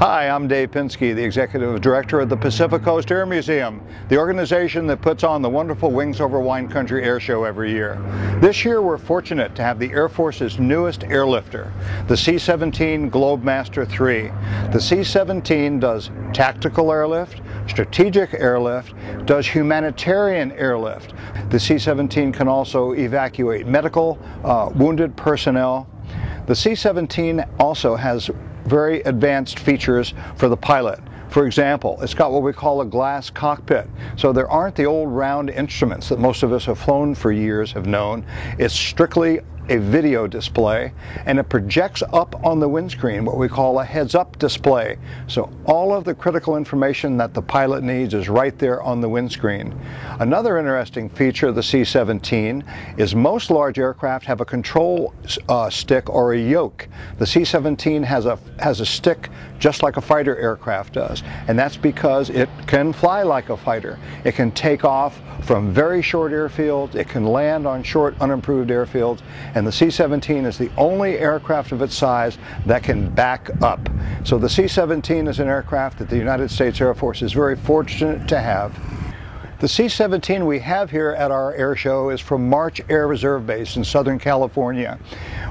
Hi, I'm Dave Pinsky, the Executive Director of the Pacific Coast Air Museum, the organization that puts on the wonderful Wings Over Wine Country Air Show every year. This year we're fortunate to have the Air Force's newest airlifter, the C-17 Globemaster III. The C-17 does tactical airlift, strategic airlift, does humanitarian airlift. The C-17 can also evacuate medical, uh, wounded personnel. The C-17 also has very advanced features for the pilot. For example, it's got what we call a glass cockpit. So there aren't the old round instruments that most of us have flown for years have known. It's strictly a video display and it projects up on the windscreen what we call a heads-up display. So all of the critical information that the pilot needs is right there on the windscreen. Another interesting feature of the C-17 is most large aircraft have a control uh, stick or a yoke. The C-17 has a has a stick just like a fighter aircraft does and that's because it can fly like a fighter. It can take off from very short airfields, it can land on short unimproved airfields and the C-17 is the only aircraft of its size that can back up. So the C-17 is an aircraft that the United States Air Force is very fortunate to have. The C-17 we have here at our air show is from March Air Reserve Base in Southern California.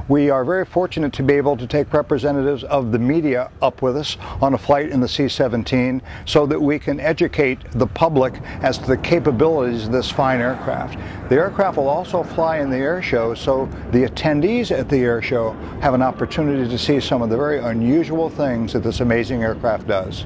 We are very fortunate to be able to take representatives of the media up with us on a flight in the C-17 so that we can educate the public as to the capabilities of this fine aircraft. The aircraft will also fly in the air show so the attendees at the air show have an opportunity to see some of the very unusual things that this amazing aircraft does.